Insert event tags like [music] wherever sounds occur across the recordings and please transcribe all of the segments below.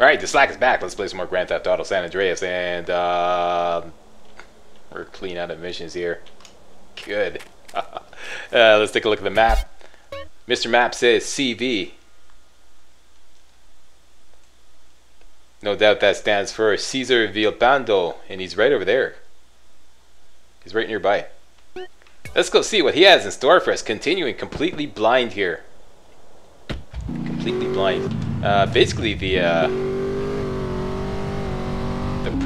Alright, the Slack is back. Let's play some more Grand Theft Auto San Andreas. And, uh, we're clean out of missions here. Good. [laughs] uh, let's take a look at the map. Mr. Map says CV. No doubt that stands for Caesar Villalpando, and he's right over there. He's right nearby. Let's go see what he has in store for us. Continuing completely blind here. Completely blind. Uh, basically, the uh,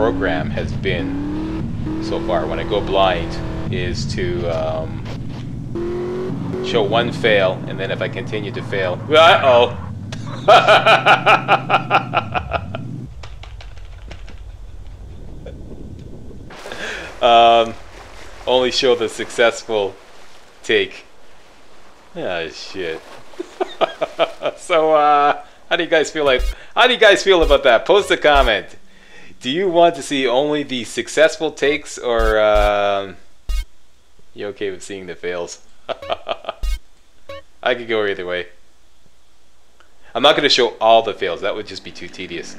program has been so far when I go blind is to um, show one fail, and then if I continue to fail, uh oh. [laughs] um, only show the successful take. Ah, shit. [laughs] so, uh, how do you guys feel like? How do you guys feel about that? Post a comment. Do you want to see only the successful takes, or um, you okay with seeing the fails? [laughs] I could go either way. I'm not going to show all the fails. That would just be too tedious.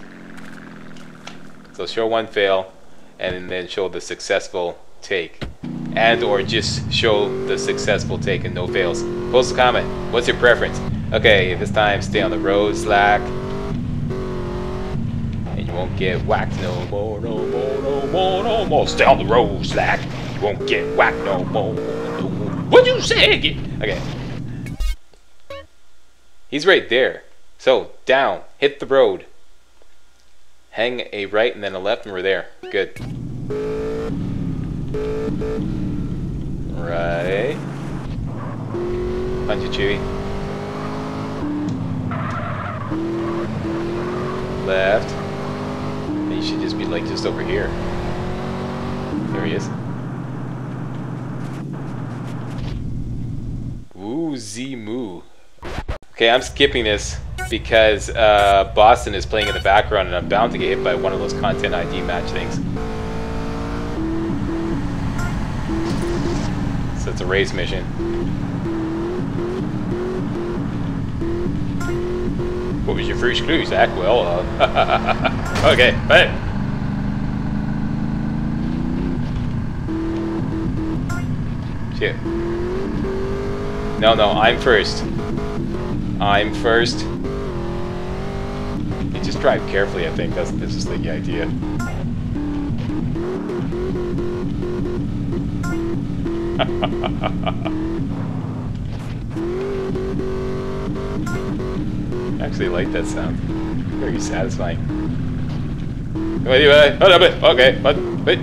So show one fail, and then show the successful take and or just show the successful take and no fails. Post a comment. What's your preference? Okay, this time stay on the road, slack. Won't get whacked no more, no more, no more, no more. Stay on the road, slack. You won't get whacked no more, no more. What'd you say again? Okay. He's right there. So, down. Hit the road. Hang a right and then a left and we're there. Good. Right. Punch it, Chewie. Left. Should just be like just over here. There he is. Woo moo. Okay, I'm skipping this because uh, Boston is playing in the background and I'm bound to get hit by one of those content ID match things. So it's a race mission. What was your first clue, Zach? [laughs] Okay, but shit. No, no, I'm first. I'm first. You just drive carefully, I think. That's, that's just the idea. [laughs] I actually like that sound. Very satisfying. Wait, wait, hold up, okay, but wait.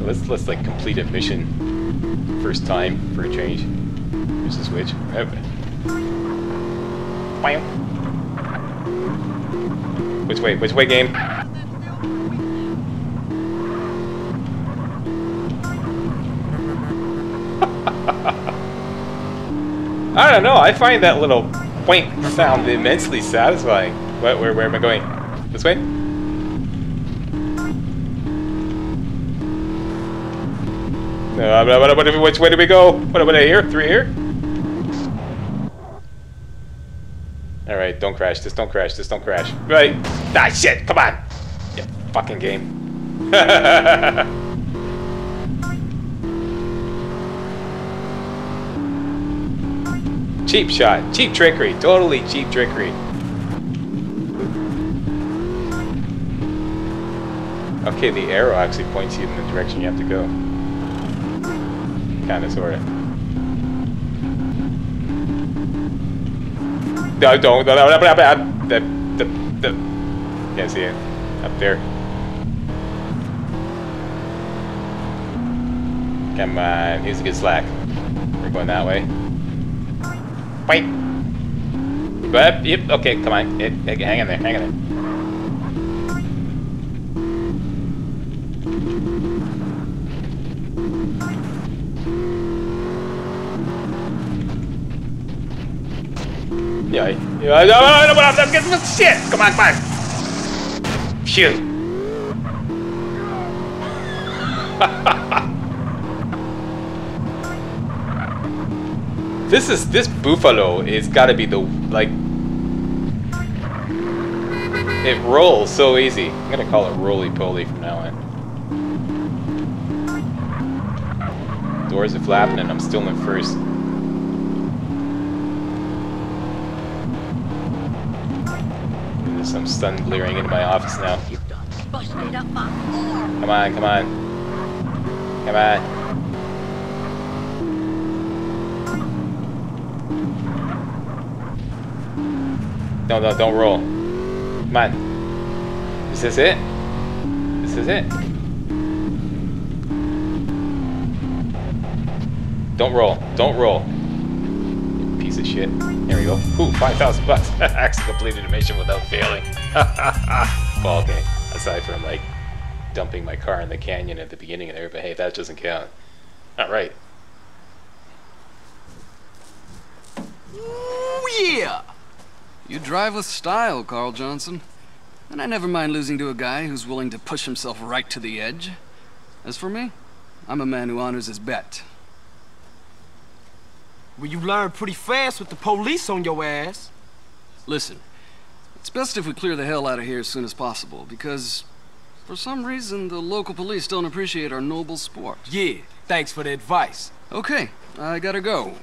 Let's let's like complete a mission first time for a change. Here's the switch. Which way? Which way, game? [laughs] I don't know. I find that little point sound immensely satisfying. What, where, where am I going? This way? No, Uh, what, what, which way do we go? What, what, here? Three here? Alright, don't crash. Just don't crash. Just don't crash. Right. Ah, shit. Come on. Yeah, fucking game. [laughs] Cheap shot. Cheap trickery. Totally cheap trickery. Okay, the arrow actually points you in the direction you have to go. Kinda, sorta. No, don't. No, no, no, no, can't see it. Up there. Come on, here's a good slack. We're going that way. Wait. But, yep, okay, come on. Hang in there, hang in there. Yeah, yeah, no, no, no, no, no, no, shit! Come on, come on! Shoot! [laughs] This is this buffalo is got to be the like It rolls so easy. I'm gonna call it roly-poly from now on. Doors are flapping and I'm still in first. Some sun glaring into my office now. Come on, come on. Come on. No, no, don't roll. Come on. Is this it? This is it. Don't roll. Don't roll. Piece of shit. Here we go. Ooh, 5,000 bucks. [laughs] Actually completed a mission without failing. [laughs] well, okay. Aside from, like, dumping my car in the canyon at the beginning of there, but hey, that doesn't count. Alright. Ooh, yeah! You drive with style, Carl Johnson. And I never mind losing to a guy who's willing to push himself right to the edge. As for me, I'm a man who honors his bet. Well, you learned pretty fast with the police on your ass. Listen, it's best if we clear the hell out of here as soon as possible, because for some reason the local police don't appreciate our noble sport. Yeah, thanks for the advice. Okay, I gotta go.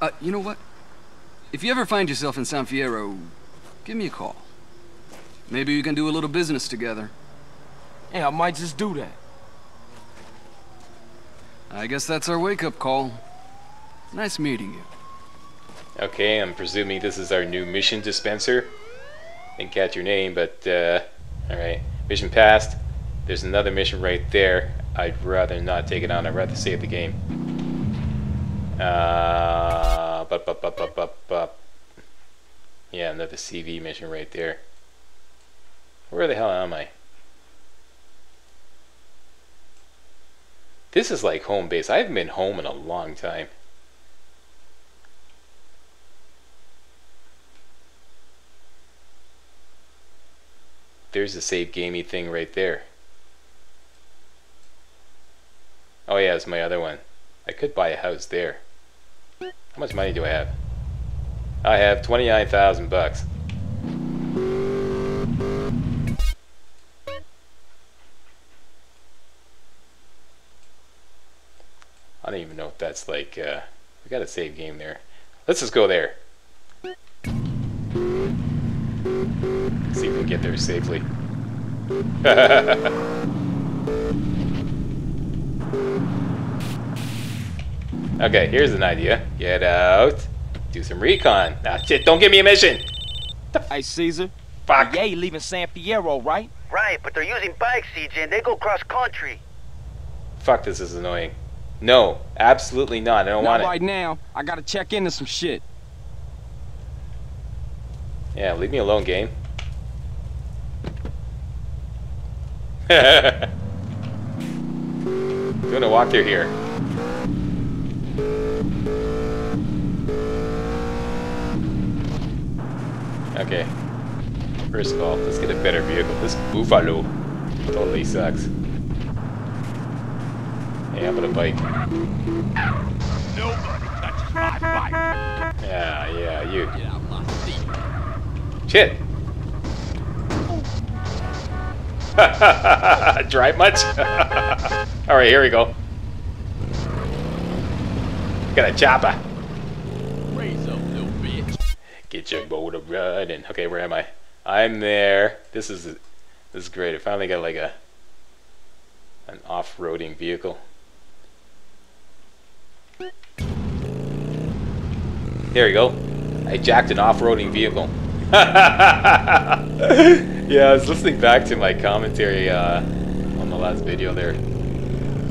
Uh, you know what? If you ever find yourself in San Fierro, give me a call. Maybe we can do a little business together. Yeah, I might just do that. I guess that's our wake-up call. Nice meeting you. Okay, I'm presuming this is our new mission dispenser. Didn't catch your name, but uh, alright. Mission passed. There's another mission right there. I'd rather not take it on. I'd rather save the game. Uh, bup, bup, bup, bup, bup, bup. Yeah, another CV mission right there. Where the hell am I? This is like home base. I haven't been home in a long time. There's the save gamey thing right there. Oh yeah, it's my other one. I could buy a house there. How much money do I have? I have 29,000 bucks. I don't even know if that's like, uh, we got a save game there. Let's just go there. See if we can get there safely. [laughs] okay, here's an idea. Get out. Do some recon. Ah, shit, don't give me a mission. Hey, Caesar. Fuck. Yeah, you leaving San Fierro, right? Right, but they're using bikes, CJ, and they go cross country. Fuck, this is annoying. No, absolutely not. I don't Not want right it. now. I gotta check into some shit. Yeah, leave me alone, game. [laughs] Doing a walkthrough here. Okay. First of all, let's get a better vehicle. This Buffalo totally sucks. Hey, how about a bike? Nobody touches my bike. Yeah, yeah, you. Get out my seat. Shit! [laughs] Drive much? [laughs] Alright, here we go. Got a chopper. Raise up, little bitch. Get your motor running. Okay, where am I? I'm there. This is this is great. I finally got like a an off-roading vehicle. There we go. I jacked an off-roading vehicle. [laughs] yeah, I was listening back to my commentary uh, on the last video there.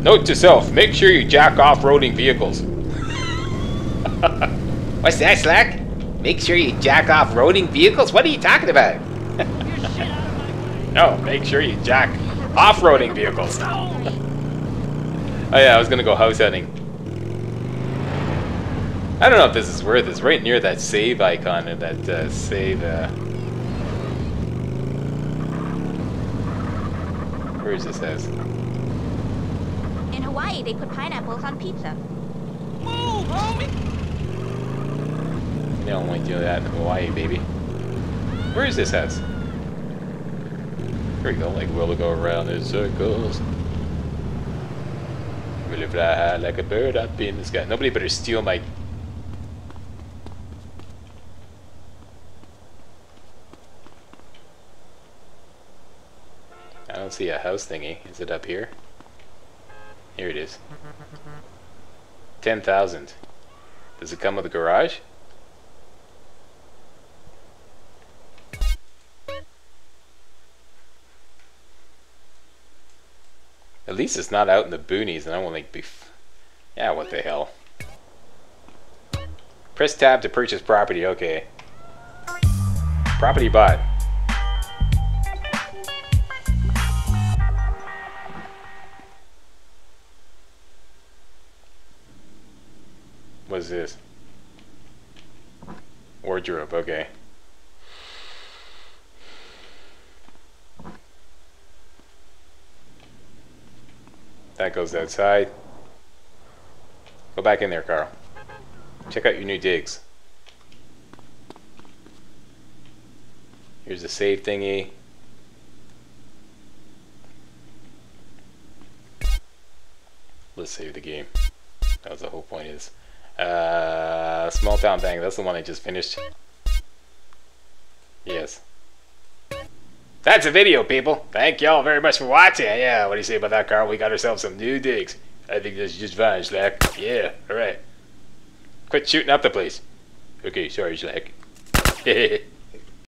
Note to self: make sure you jack off-roading vehicles. [laughs] What's that, Slack? Make sure you jack off roading vehicles? What are you talking about? [laughs] no, make sure you jack off-roading vehicles. oh yeah, I was gonna go house hunting. I don't know if this is worth it. It's right near that save icon and that uh, save. Uh... Where is this house? In Hawaii, they put pineapples on pizza. Move, homie. They don't like do that in Hawaii, baby. Where is this house? Here we go, like we'll go around in circles. Really fly high like a bird up in the sky. Nobody better steal my I don't see a house thingy. Is it up here? Here it is. 10,000. Does it come with a garage? At least it's not out in the boonies and I won't like be... F yeah, what the hell. Press tab to purchase property, okay. Property bought. What is this? Wardrobe, okay. That goes outside. Go back in there, Carl. Check out your new digs. Here's the save thingy. Let's save the game. That was the whole point is. Uh, Small Town Bank, that's the one I just finished. Yes. That's a video, people. Thank y'all very much for watching. Yeah, what do you say about that, Carl? We got ourselves some new digs. I think that's just fine, Slack. Yeah, alright. Quit shooting up the place. Okay, sorry, Slack. [laughs]